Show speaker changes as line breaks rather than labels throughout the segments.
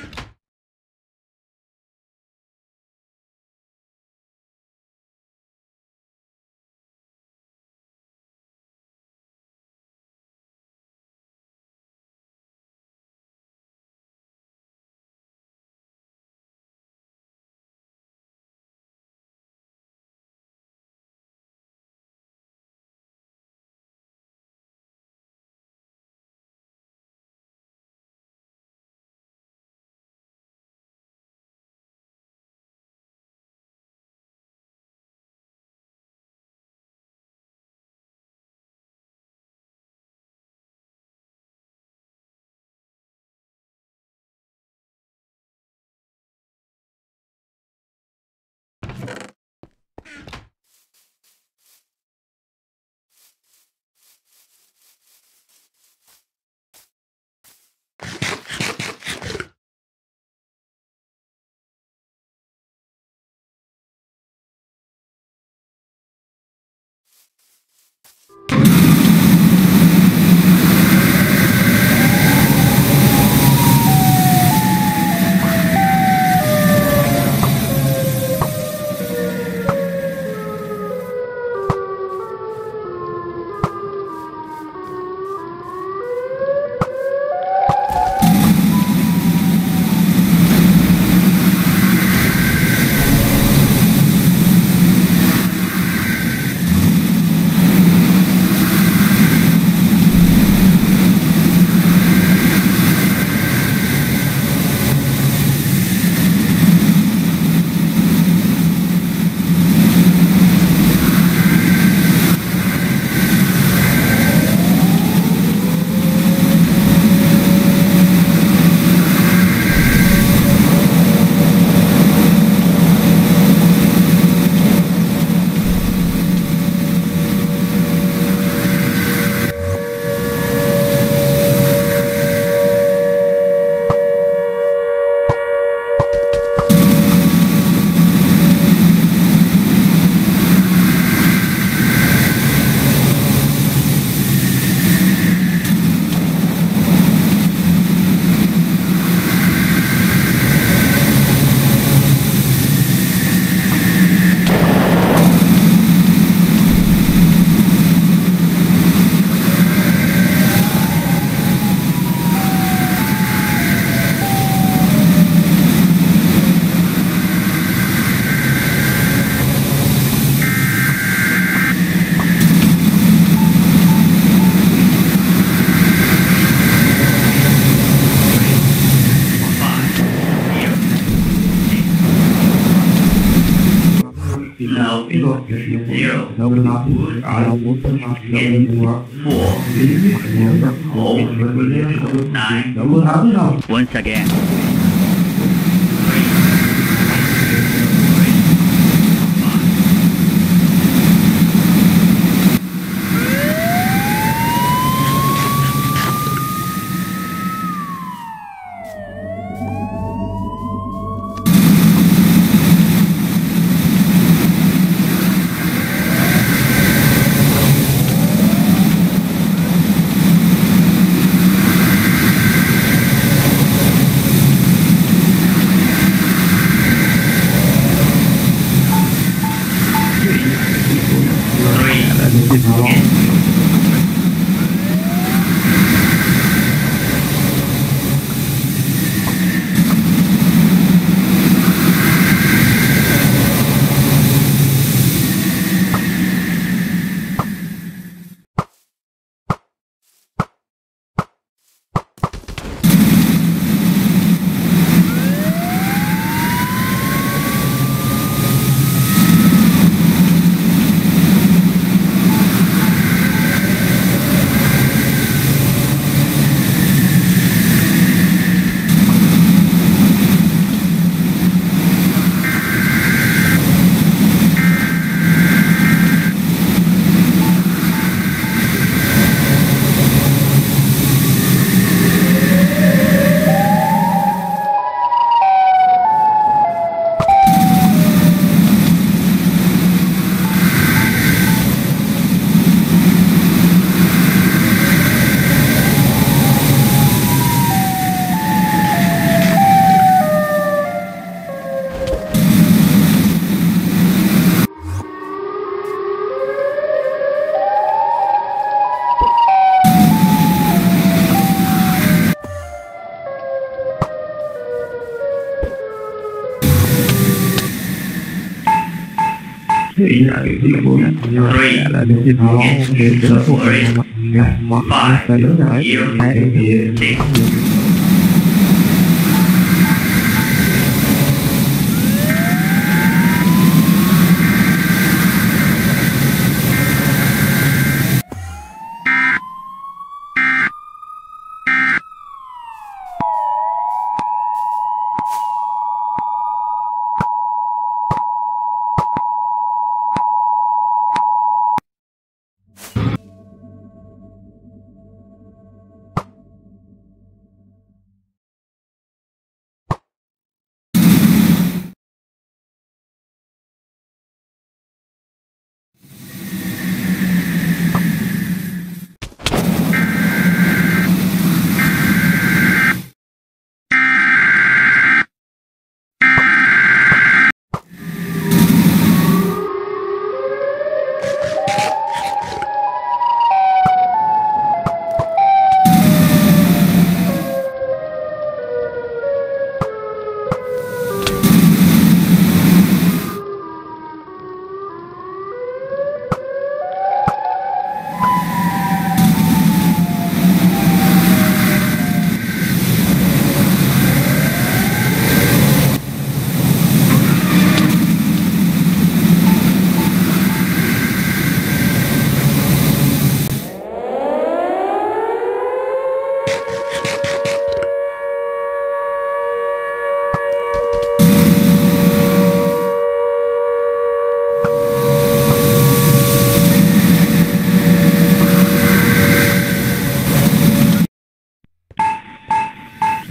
Ah! Once again. Three, three, five, zero, six.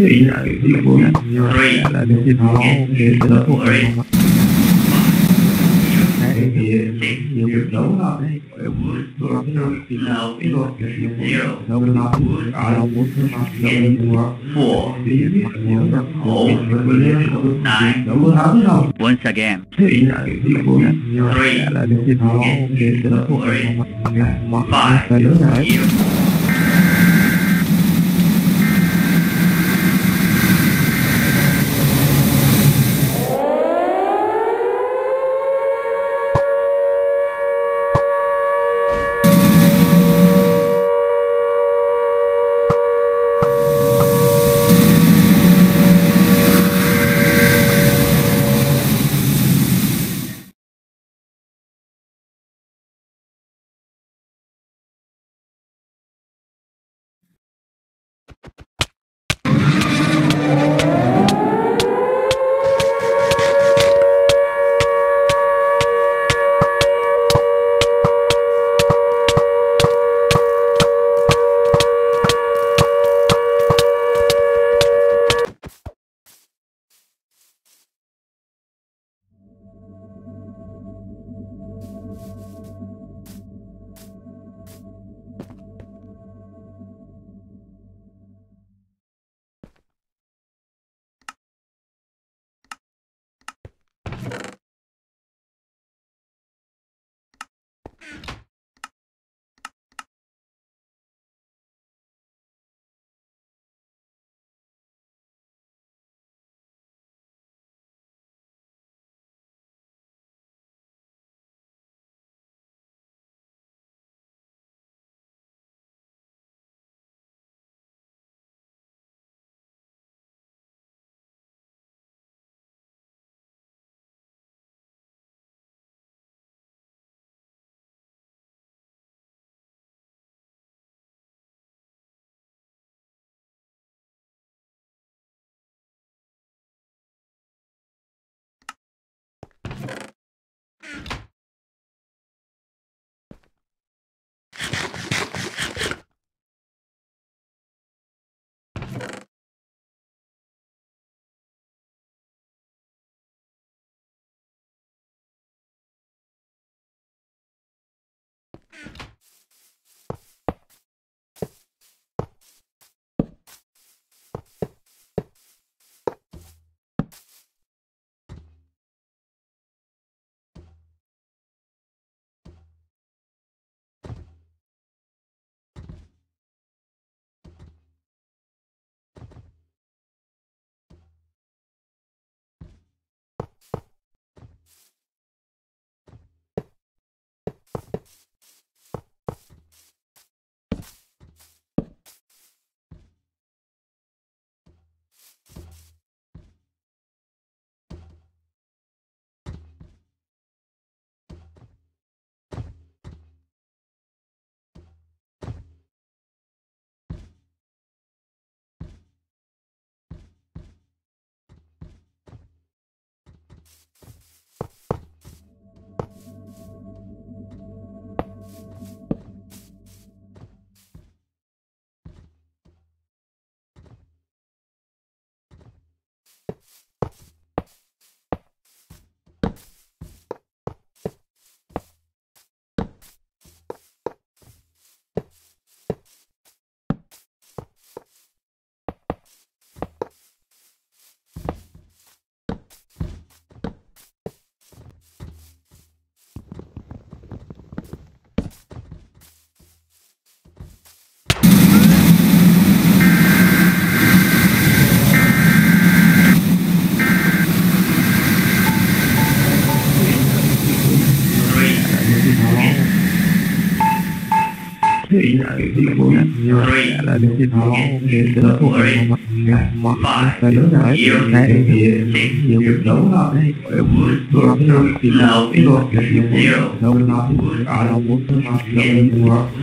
Three,
Once again,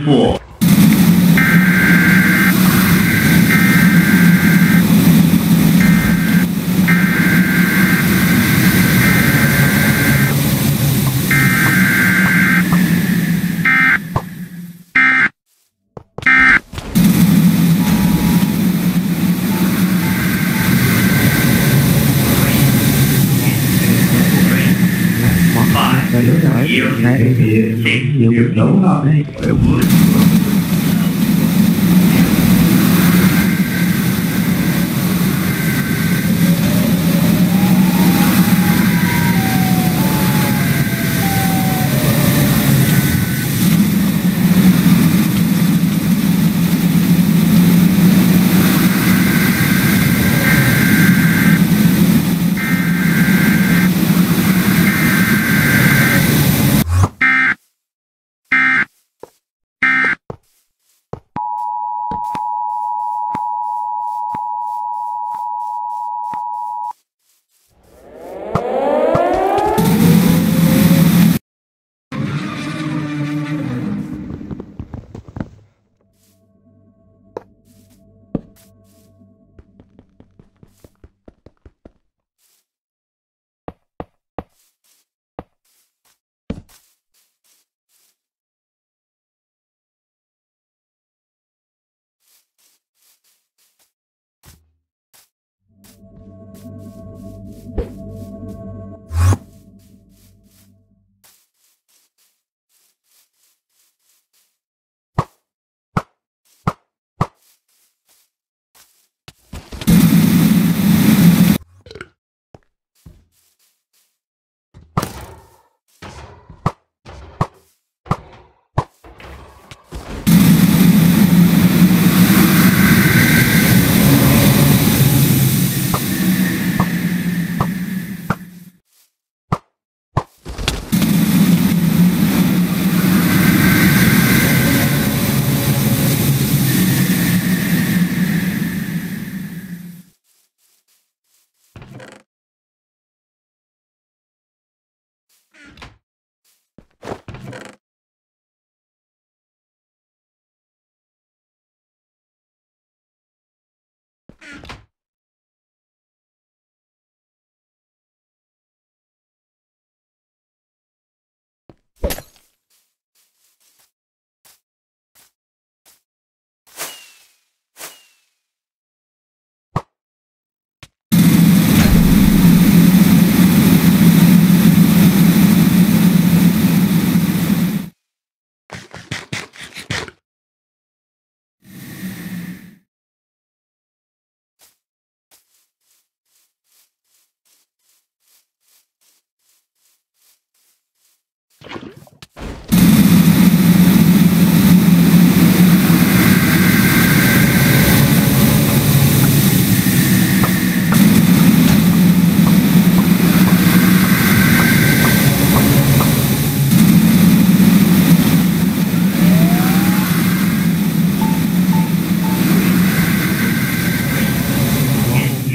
Four.
No, no,